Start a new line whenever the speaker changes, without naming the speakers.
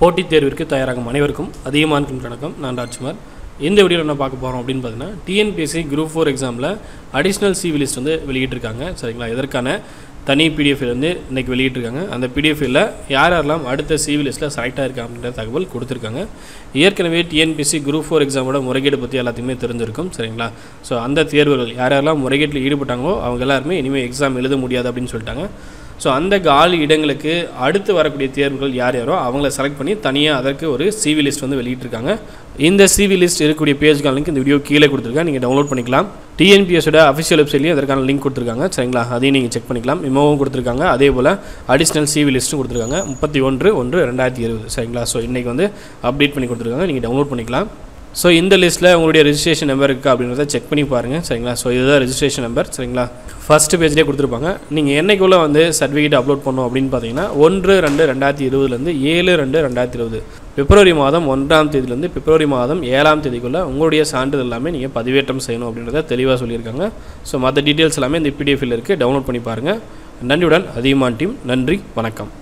போட்டித் தேர்விற்கு தயாராகும் அனைவருக்கும் அதிகமான வணக்கம். நான் ராஜ்குமார். இந்த வீடியோவில் என்ன பார்க்க போகிறோம் அப்படின்னு பார்த்தீங்கன்னா டிஎன்பிஎஸ்சி குரூப் ஃபோர் எக்ஸாமில் அடிஷ்னல் சிவி லிஸ்ட் வந்து வெளியிட்டிருக்காங்க. சரிங்களா? இதற்கான தனி பிடிஎஃப் வந்து இன்றைக்கி வெளியிட்டிருக்காங்க. அந்த பிடிஎஃபில் யார் யாரெல்லாம் அடுத்த சிவி லிஸ்ட்டில் செலக்ட் ஆகிருக்கா அப்படின்ற தகவல் கொடுத்துருக்காங்க. ஏற்கனவே டிஎன்பிஎஸ்சி குரூப் ஃபோர் எக்ஸாமோட முறைகேடு பற்றி எல்லாத்துக்குமே தெரிஞ்சிருக்கும். சரிங்களா? ஸோ அந்த தேர்வுகள் யார் யாரெல்லாம் முறைகேட்டில் ஈடுபட்டாங்களோ அவங்க எல்லாருமே இனிமேல் எக்ஸாம் எழுத முடியாது அப்படின்னு சொல்லிட்டாங்க. ஸோ அந்த காலி இடங்களுக்கு அடுத்து வரக்கூடிய தேர்வுகள் யார் யாரோ அவங்கள செலக்ட் பண்ணி தனியாக அதற்கு ஒரு சிவி லிஸ்ட் வந்து வெளியிட்டிருக்காங்க. இந்த சிவி லிஸ்ட் இருக்கக்கூடிய பேஜ் லிங்க் இந்த வீடியோ கீழே கொடுத்துருக்கேன். நீங்கள் டவுன்லோட் பண்ணிக்கலாம். டிஎன்பிஎஸோட அஃபிஷியல் வெப்சைட்லேயும் அதற்கான லிங்க் கொடுத்துருக்காங்க. சரிங்களா? அதையும் நீங்கள் செக் பண்ணிக்கலாம். இமோவும் கொடுத்துருக்காங்க. அதே போல் அடிஷ்னல் சிவி லிஸ்ட்டும் கொடுத்துருக்காங்க. முப்பத்தி ஒன்று ஒன்று ரெண்டாயிரத்தி இருபது. சரிங்களா? ஸோ இன்றைக்கி வந்து அப்டேட் பண்ணி கொடுத்துருக்காங்க. நீங்கள் டவுன்லோட் பண்ணிக்கலாம். ஸோ இந்த லிஸ்ட்டில் உங்களுடைய ரெஜிஸ்ட்ரேஷன் நம்பர் இருக்குது அப்படின்றத செக் பண்ணி பாருங்கள் சரிங்களா? ஸோ இதுதான் ரெஜிஸ்ட்ரேஷன் நம்பர் சரிங்களா? ஃபஸ்ட்டு பேஜ்லேயே கொடுத்துருப்பாங்க. நீங்கள் என்னைக்குள்ளே வந்து சர்டிஃபிகேட் அப்லோட் பண்ணோம் அப்படின்னு பார்த்தீங்கன்னா ஒன்று ரெண்டு ரெண்டாயிரத்தி இருபதுலேருந்து ஏழு ரெண்டு ரெண்டாயிரத்தி இருபது. பிப்ரவரி மாதம் ஒன்றாம் தேதியிலேருந்து பிப்ரவரி மாதம் ஏழாம் தேதிக்குள்ளே உங்களுடைய சான்றிதழ் எல்லாமே நீங்கள் பதிவேற்றம் செய்யணும் அப்படின்றத தெளிவாக சொல்லியிருக்காங்க. ஸோ மற்ற டீட்டெயில்ஸ் எல்லாமே இந்த பிடிஎஃபில் இருக்குது டவுன்லோட் பண்ணி பாருங்கள் நன்றியுடன் அதியமான் டீம். நன்றி வணக்கம்.